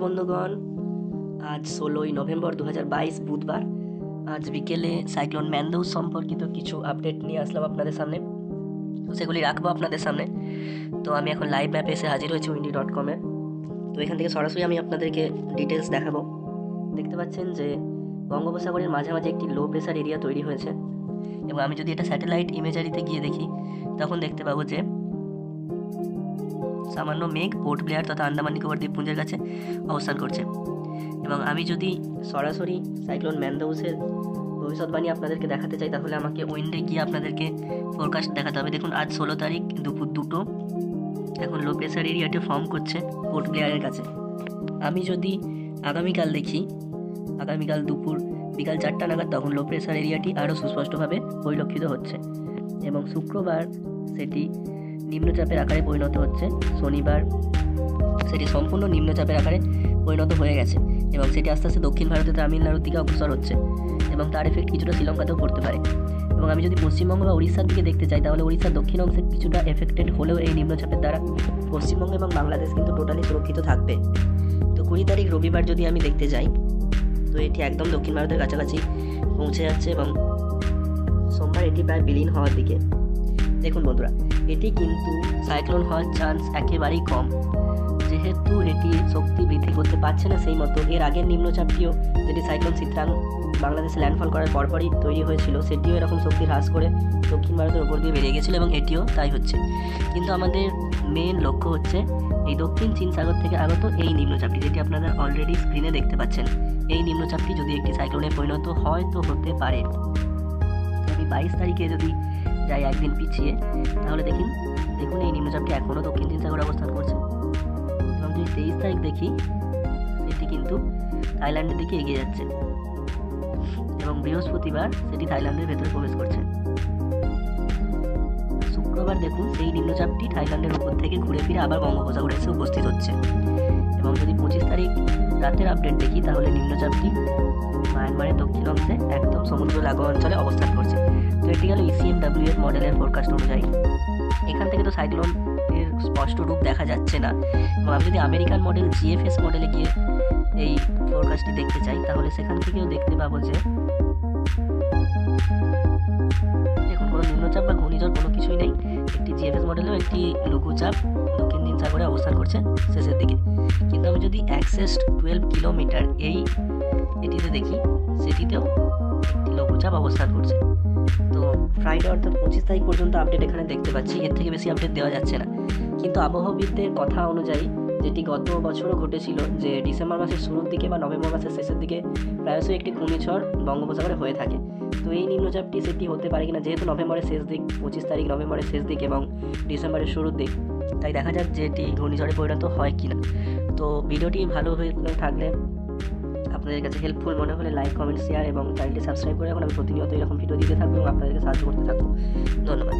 বন্ধুগণ, আজ ষোলোই নভেম্বর দু হাজার বাইশ, বুধবার। আজ বিকেলে সাইক্লোন ম্যান্দৌ সম্পর্কিত কিছু আপডেট নিয়ে আসলাম আপনাদের সামনে। তো সেগুলি রাখব আপনাদের সামনে। তো আমি এখন লাইভ ম্যাপে এসে হাজির হয়েছি উইন্ডি ডট কমে তো এখান থেকে সরাসরি আমি আপনাদেরকে ডিটেলস দেখাবো। দেখতে পাচ্ছেন যে বঙ্গোপসাগরের মাঝামাঝি একটি লো প্রেশার এরিয়া তৈরি হয়েছে। এবং আমি যদি এটা স্যাটেলাইট ইমেজারিতে গিয়ে দেখি, তখন দেখতে পাবো যে সামান্য মেঘ পোর্ট ব্লেয়ার তথা আন্দামান নিকোবর দ্বীপপুঞ্জের কাছে অবস্থান করছে। এবং আমি যদি সরাসরি সাইক্লোন ম্যান্দৌসের ভবিষ্যৎবাণী আপনাদেরকে দেখাতে চাই, তাহলে আমাকে উইন্ডে গিয়ে আপনাদেরকে ফোরকাস্ট দেখাতে হবে। দেখুন, আজ ষোলো তারিখ, দুপুর দুটো। এখন লো প্রেশার এরিয়াটি ফর্ম করছে পোর্ট ব্লেয়ারের কাছে। আমি যদি আগামীকাল দেখি, আগামীকাল দুপুর বিকাল চারটা নাগাদ, তখন লো প্রেশার এরিয়াটি আরও সুস্পষ্টভাবে পরিলক্ষিত হচ্ছে। এবং শুক্রবার সেটি নিম্নচাপের আকারে পরিণত হচ্ছে। শনিবার সেটি সম্পূর্ণ নিম্নচাপের আকারে পরিণত হয়ে গেছে এবং সেটি আস্তে আস্তে দক্ষিণ ভারতে তামিলনাড়ুর দিকে অগ্রসর হচ্ছে এবং তার এফেক্ট কিছুটা শ্রীলঙ্কাতেও পড়তে পারে। এবং আমি যদি পশ্চিমবঙ্গ বা উড়িষ্যার দিকে দেখতে চাই, তাহলে উড়িষ্যার দক্ষিণ অংশে কিছুটা এফেক্টেড হলেও এই নিম্নচাপের দ্বারা পশ্চিমবঙ্গ এবং বাংলাদেশ কিন্তু টোটালি সুরক্ষিত থাকবে। তো কুড়ি তারিখ রবিবার যদি আমি দেখতে যাই, তো এটি একদম দক্ষিণ ভারতের কাছাকাছি পৌঁছে যাচ্ছে এবং সোমবার এটি প্রায় বিলীন হওয়ার দিকে। দেখুন বন্ধুরা এটি কিন্তু সাইক্লোন হওয়ার চান্স একেবারেই কম। যেহেতু এটি শক্তি বৃদ্ধি করতে পারছে না সেই মতো, এর আগের নিম্নচাপটিও যেটি সাইক্লোন চিত্রাং বাংলাদেশে ল্যান্ডফল করার পরপরই তৈরি হয়েছিল, সেটিও এরকম শক্তি হ্রাস করে দক্ষিণ ভারতের ওপর দিয়ে বেরিয়ে গেছিল এবং এটিও তাই হচ্ছে। কিন্তু আমাদের মেন লক্ষ্য হচ্ছে এই দক্ষিণ চীন সাগর থেকে আগত এই নিম্নচাপটি, যেটি আপনারা অলরেডি স্ক্রিনে দেখতে পাচ্ছেন। এই নিম্নচাপটি যদি একটি সাইক্লোনে পরিণত হয় তো হতে পারে। আমি বাইশ তারিখে যদি যাই একদিন পিছিয়ে, তাহলে দেখুন দেখুন এই নিম্নচাপটি এখনও দক্ষিণ চীন সাগরে অবস্থান করছে। এবং যদি তেইশ তারিখ দেখি, সেটি কিন্তু থাইল্যান্ডের দিকে এগিয়ে যাচ্ছে। এবং বৃহস্পতিবার সেটি থাইল্যান্ডের ভেতরে প্রবেশ করছে। শুক্রবার দেখুন, সেই নিম্নচাপটি থাইল্যান্ডের উপর থেকে ঘুরে ফিরে আবার বঙ্গোপসাগরে এসে উপস্থিত হচ্ছে। এবং যদি পঁচিশ তারিখ রাতের আপডেট দেখি, তাহলে নিম্নচাপটি মায়ানমারের দক্ষিণ অংশে একদম সমুদ্র লাগোয়া অঞ্চলে অবস্থান করছে। তো এটি গেল ইসিএমডাব্লিউ এর মডেলের ফোরকাস্ট অনুযায়ী। এখান থেকে তো সাইক্লোন এর স্পষ্ট রূপ দেখা যাচ্ছে না। এবং আমি যদি আমেরিকান মডেল জিএফএস মডেলে গিয়ে এই ফোরকাস্টটি দেখতে চাই, তাহলে সেখান থেকেও দেখতে পাবো যে দেখুন, কোনো নিম্নচাপ বা ঘূর্ণিঝড় কোনো কিছুই নেই। একটি লঘুচাপ দক্ষিণ দিন সাগরে অবস্থান করছে, শেষের দিকে। কিন্তু আমি যদি অ্যাক্সেস টুয়েলভ কিলোমিটার এই এটিতে দেখি, সেটিতেও একটি লঘুচাপ অবস্থান করছে। তো ফ্রাইডে অর্থাৎ পঁচিশ তারিখ পর্যন্ত আপডেট এখানে দেখতে পাচ্ছি, এর থেকে বেশি আপডেট দেওয়া যাচ্ছে না। কিন্তু আবহাওয়াবিদদের কথা অনুযায়ী যেটি গত বছরও ঘটেছিল যে ডিসেম্বর মাসের শুরুর দিকে বা নভেম্বর মাসের শেষের দিকে প্রায়শই একটি ঘূর্ণিঝড় বঙ্গোপসাগরে হয়ে থাকে। তো এই নিম্নচাপটি সেটি হতে পারে কিনা যেহেতু নভেম্বরের শেষ দিক, পঁচিশ তারিখ নভেম্বরের শেষ দিক এবং ডিসেম্বরের শুরুর দিক, তাই দেখা যাক যে এটি ঘূর্ণিঝড়ে পরিণত হয় কিনা। তো ভিডিওটি ভালো হয়ে থাকলে আপনাদের কাছে হেল্পফুল মনে হলে লাইক কমেন্ট শেয়ার এবং চ্যানেলটি সাবস্ক্রাইব করে এখন আমি প্রতিনিয়ত এরকম ভিডিও দিতে থাকব এবং আপনাদেরকে সাহায্য করতে থাকব। ধন্যবাদ।